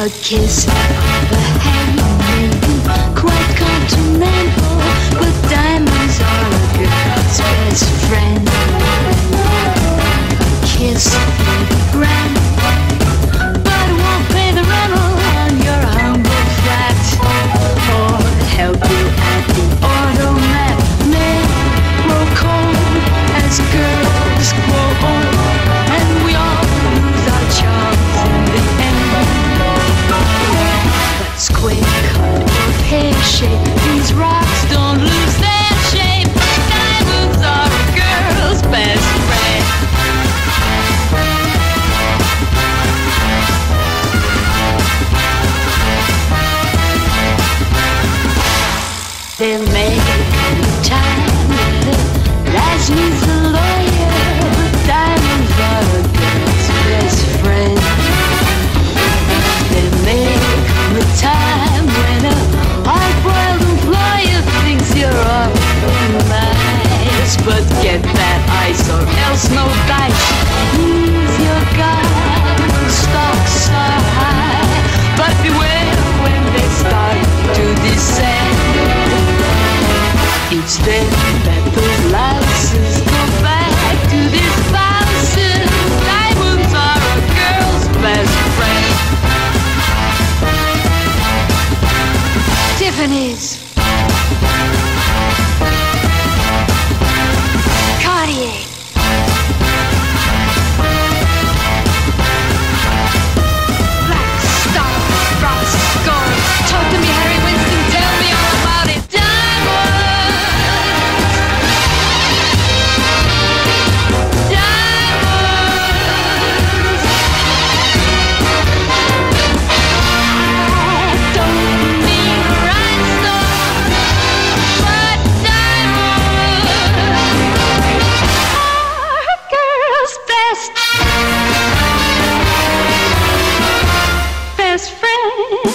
A kiss the hand quite continental, but diamonds are a girl's best friend. A kiss shape, these rocks don't lose their shape. Are a girl's best friend. They'll make time needs a lawyer, that ice or else no dice. Use your guard, stocks are high, but beware when they start to descend. It's then that those louses go back to this bouncing. Diamonds are a girl's best friend. Tiffany's. best friend.